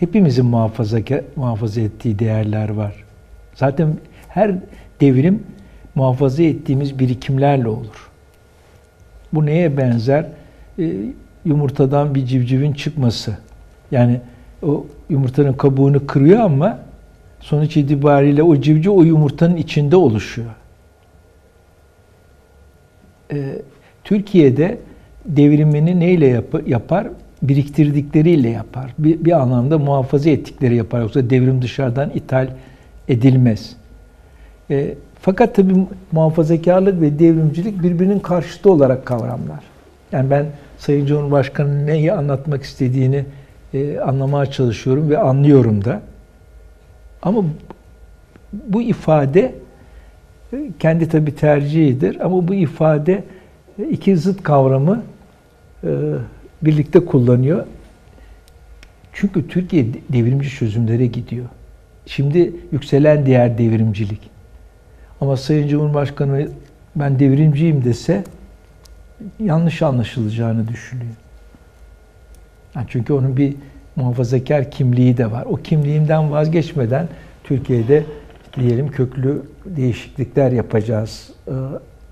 Hepimizin muhafaza, muhafaza ettiği değerler var. Zaten her devrim muhafaza ettiğimiz birikimlerle olur. Bu neye benzer? E, yumurtadan bir civcivin çıkması. Yani o yumurtanın kabuğunu kırıyor ama sonuç itibariyle o civciv o yumurtanın içinde oluşuyor. E, Türkiye'de devrimini neyle yap- yapar? Biriktirdikleriyle yapar. Bir, bir anlamda muhafaza ettikleri yapar. Yoksa devrim dışarıdan ithal edilmez. E, fakat tabii muhafazakarlık ve devrimcilik birbirinin karşıtı olarak kavramlar. Yani ben Sayın Cumhurbaşkanı'nın neyi anlatmak istediğini e, anlamaya çalışıyorum ve anlıyorum da. Ama bu ifade e, kendi tabi tercihidir ama bu ifade e, iki zıt kavramı e, birlikte kullanıyor. Çünkü Türkiye devrimci çözümlere gidiyor. Şimdi yükselen diğer devrimcilik. Ama Sayın Cumhurbaşkanı ben devrimciyim dese yanlış anlaşılacağını düşünüyor. Yani çünkü onun bir muhafazakar kimliği de var. O kimliğimden vazgeçmeden Türkiye'de diyelim köklü değişiklikler yapacağız e,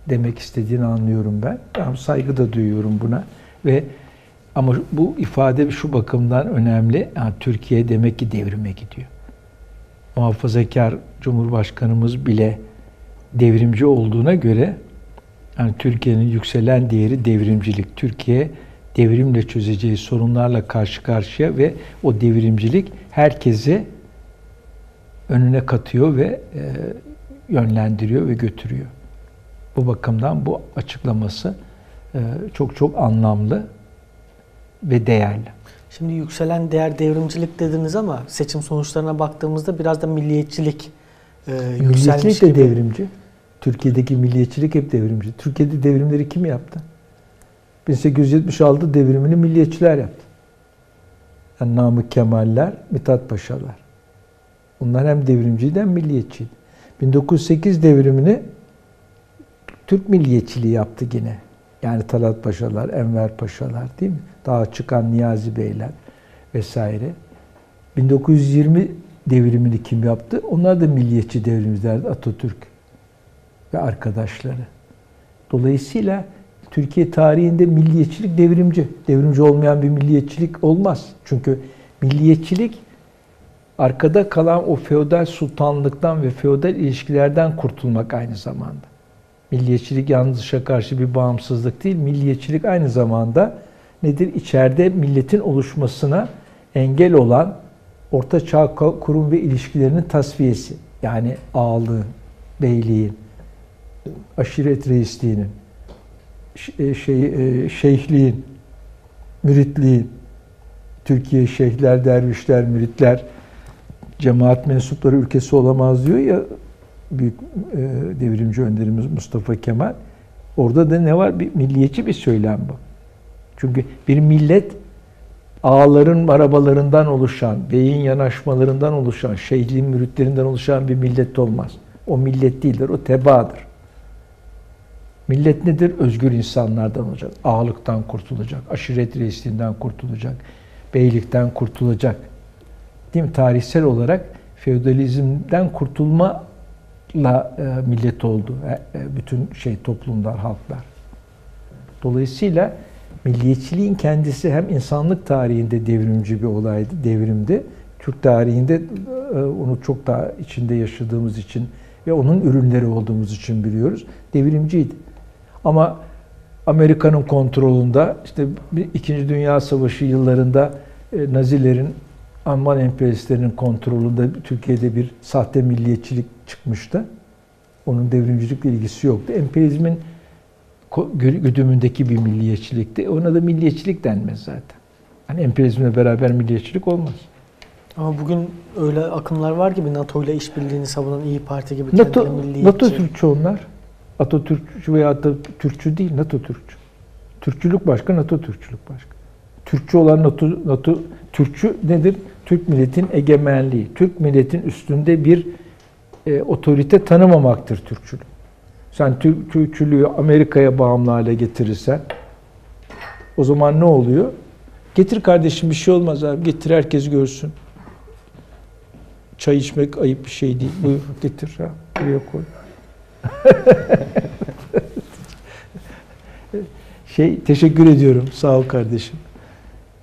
demek istediğini anlıyorum ben. Yani saygı da duyuyorum buna ve ama bu ifade şu bakımdan önemli. Yani Türkiye demek ki devrime gidiyor. Muhafazakar Cumhurbaşkanımız bile devrimci olduğuna göre yani Türkiye'nin yükselen değeri devrimcilik. Türkiye devrimle çözeceği sorunlarla karşı karşıya ve o devrimcilik herkesi önüne katıyor ve e, yönlendiriyor ve götürüyor. Bu bakımdan bu açıklaması e, çok çok anlamlı ve değerli. Şimdi yükselen değer devrimcilik dediniz ama seçim sonuçlarına baktığımızda biraz da milliyetçilik e, Milliyetçilik de gibi. devrimci. Türkiye'deki milliyetçilik hep devrimci. Türkiye'de devrimleri kim yaptı? 1876 devrimini milliyetçiler yaptı. Yani Namık Kemaller, Mithat Paşalar. Bunlar hem devrimciydi hem milliyetçiydi. 1908 devrimini Türk milliyetçiliği yaptı yine. Yani Talat Paşalar, Enver Paşalar değil mi? Daha çıkan Niyazi Beyler vesaire. 1920 devrimini kim yaptı? Onlar da milliyetçi devrimcilerdi. Atatürk ve arkadaşları. Dolayısıyla Türkiye tarihinde milliyetçilik devrimci. Devrimci olmayan bir milliyetçilik olmaz. Çünkü milliyetçilik arkada kalan o feodal sultanlıktan ve feodal ilişkilerden kurtulmak aynı zamanda. Milliyetçilik yalnız dışa karşı bir bağımsızlık değil. Milliyetçilik aynı zamanda nedir? İçeride milletin oluşmasına engel olan orta çağ kurum ve ilişkilerinin tasfiyesi. Yani ağalığın, beyliğin, aşiret reisliğinin, e, şey, e, şeyhliğin, müritliğin, Türkiye şeyhler, dervişler, müritler, cemaat mensupları ülkesi olamaz diyor ya büyük e, devrimci önderimiz Mustafa Kemal. Orada da ne var? Bir milliyetçi bir söylem bu. Çünkü bir millet ağaların arabalarından oluşan, beyin yanaşmalarından oluşan, şeyhliğin müritlerinden oluşan bir millet olmaz. O millet değildir, o tebaadır. Millet nedir? Özgür insanlardan olacak. Ağalıktan kurtulacak, aşiret reisliğinden kurtulacak, beylikten kurtulacak. Değil mi? Tarihsel olarak feodalizmden kurtulma la e, millet oldu. E, e, bütün şey toplumlar, halklar. Dolayısıyla milliyetçiliğin kendisi hem insanlık tarihinde devrimci bir olaydı, devrimdi. Türk tarihinde onu çok daha içinde yaşadığımız için ve onun ürünleri olduğumuz için biliyoruz. Devrimciydi. Ama Amerika'nın kontrolünde işte İkinci Dünya Savaşı yıllarında Nazilerin Alman emperyalistlerinin kontrolünde Türkiye'de bir sahte milliyetçilik çıkmıştı. Onun devrimcilikle ilgisi yoktu. Emperyalizmin güdümündeki bir milliyetçilikti. Ona da milliyetçilik denmez zaten. Yani emperyalizmle beraber milliyetçilik olmaz. Ama bugün öyle akımlar var gibi NATO ile işbirliğini savunan İyi Parti gibi NATO, milliyetçi. NATO Türkçü onlar. Atatürkçü veya Atatürkçü değil, NATO Türkçü. Türkçülük başka, NATO Türkçülük başka. Türkçü olan NATO, NATO Türkçü nedir? Türk milletin egemenliği. Türk milletin üstünde bir e, otorite tanımamaktır Türkçülük. Sen Türkçülüğü Amerika'ya bağımlı hale getirirsen o zaman ne oluyor? Getir kardeşim bir şey olmaz abi. Getir herkes görsün. çay içmek ayıp bir şey değil. Buyur getir ha. Buraya koy. şey teşekkür ediyorum. Sağ ol kardeşim.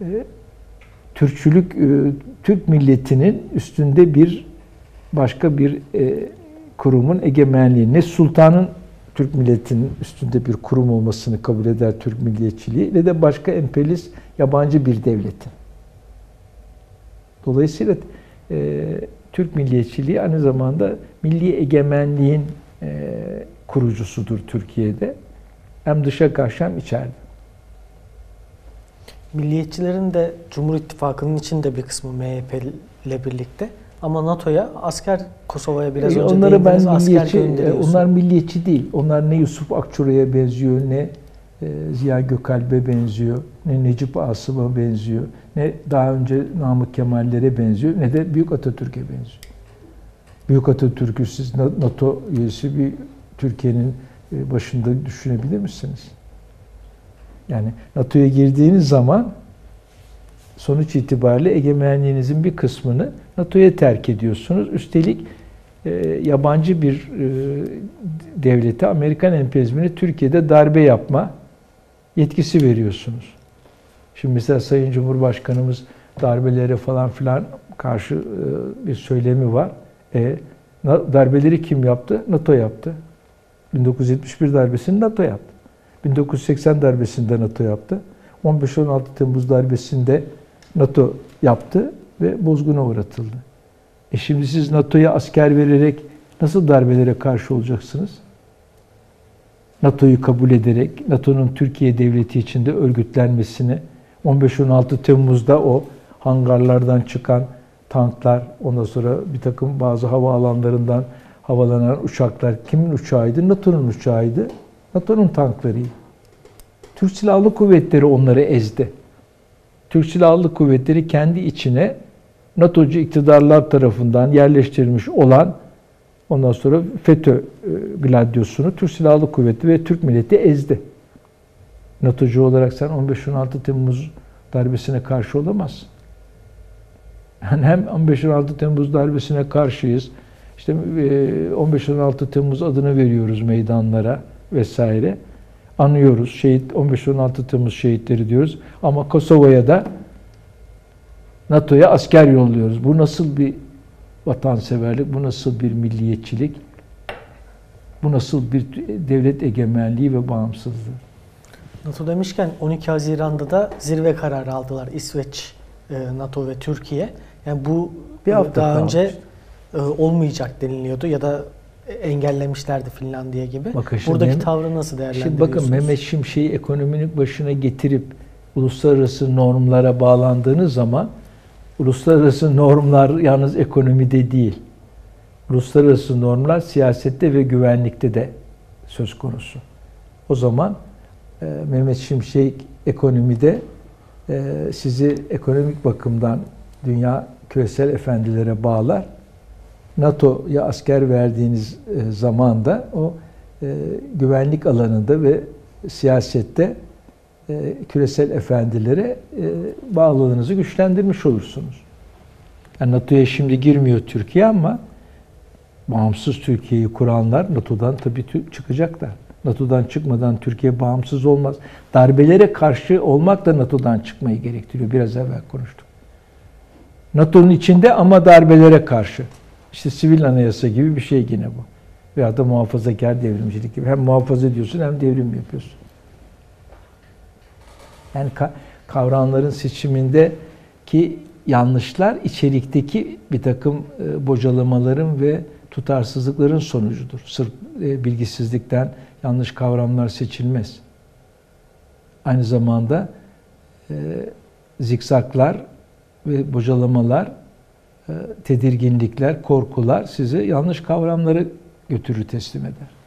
Ee, Türkçülük e, Türk milletinin üstünde bir başka bir e, kurumun egemenliği ne sultanın Türk milletinin üstünde bir kurum olmasını kabul eder Türk milliyetçiliği ne de başka emperyalist yabancı bir devletin. Dolayısıyla e, Türk milliyetçiliği aynı zamanda milli egemenliğin e, kurucusudur Türkiye'de. Hem dışa karşı hem içeride. Milliyetçilerin de Cumhur İttifakı'nın içinde bir kısmı MHP ile birlikte. Ama NATO'ya asker Kosova'ya biraz E, önce Onları ben değindiniz, asker milliyetçi, e, onlar milliyetçi değil. Onlar ne Yusuf Akçura'ya benziyor, ne e, Ziya Gökalp'e benziyor, ne Necip Asım'a benziyor, ne daha önce Namık Kemal'lere benziyor, ne de Büyük Atatürk'e benziyor. Büyük Atatürk'ü siz Na- NATO üyesi bir Türkiye'nin e, başında düşünebilir misiniz? Yani NATO'ya girdiğiniz zaman sonuç itibariyle egemenliğinizin bir kısmını NATO'ya terk ediyorsunuz. Üstelik e, yabancı bir e, devlete, Amerikan emperyalizmine Türkiye'de darbe yapma yetkisi veriyorsunuz. Şimdi mesela Sayın Cumhurbaşkanımız darbelere falan filan karşı e, bir söylemi var. E, darbeleri kim yaptı? NATO yaptı. 1971 darbesini NATO yaptı. 1980 darbesinde NATO yaptı. 15-16 Temmuz darbesinde NATO yaptı ve bozguna uğratıldı. E şimdi siz NATO'ya asker vererek nasıl darbelere karşı olacaksınız? NATO'yu kabul ederek, NATO'nun Türkiye devleti içinde örgütlenmesini, 15-16 Temmuz'da o hangarlardan çıkan tanklar, ondan sonra bir takım bazı hava alanlarından havalanan uçaklar kimin uçağıydı? NATO'nun uçağıydı. NATO'nun tanklarıydı. Türk Silahlı Kuvvetleri onları ezdi. Türk Silahlı Kuvvetleri kendi içine NATO'cu iktidarlar tarafından yerleştirilmiş olan ondan sonra FETÖ e, gladyosunu Türk Silahlı Kuvvetleri ve Türk milleti ezdi. NATO'cu olarak sen 15-16 Temmuz darbesine karşı olamazsın. Yani hem 15-16 Temmuz darbesine karşıyız. İşte e, 15-16 Temmuz adını veriyoruz meydanlara vesaire. Anıyoruz. Şehit 15-16 Temmuz şehitleri diyoruz. Ama Kosova'ya da NATO'ya asker yolluyoruz. Bu nasıl bir vatanseverlik, bu nasıl bir milliyetçilik, bu nasıl bir devlet egemenliği ve bağımsızlığı. NATO demişken 12 Haziran'da da zirve kararı aldılar İsveç, e, NATO ve Türkiye. Yani bu Bir hafta daha kalmış. önce e, olmayacak deniliyordu ya da engellemişlerdi Finlandiya gibi. Bakın şimdi Buradaki tavrı nasıl Şimdi değerlendiriyorsunuz? bakın Mehmet Şimşek'i ekonominin başına getirip uluslararası normlara bağlandığınız zaman uluslararası normlar yalnız ekonomide değil. Uluslararası normlar siyasette ve güvenlikte de söz konusu. O zaman e, Mehmet Şimşek ekonomide e, sizi ekonomik bakımdan dünya küresel efendilere bağlar. NATO'ya asker verdiğiniz e, zaman da o e, güvenlik alanında ve siyasette e, küresel efendilere e, bağlılığınızı güçlendirmiş olursunuz. Yani NATO'ya şimdi girmiyor Türkiye ama bağımsız Türkiye'yi kuranlar NATO'dan tabii çıkacaklar. NATO'dan çıkmadan Türkiye bağımsız olmaz. Darbelere karşı olmak da NATO'dan çıkmayı gerektiriyor. Biraz evvel konuştuk. NATO'nun içinde ama darbelere karşı. İşte sivil anayasa gibi bir şey yine bu. Veya da muhafazakar devrimcilik gibi. Hem muhafaza ediyorsun hem devrim yapıyorsun. Yani ka- kavramların seçiminde ki yanlışlar içerikteki bir takım e, bocalamaların ve tutarsızlıkların sonucudur. Sırf e, bilgisizlikten yanlış kavramlar seçilmez. Aynı zamanda e, zikzaklar ve bocalamalar, tedirginlikler, korkular sizi yanlış kavramları götürür teslim eder.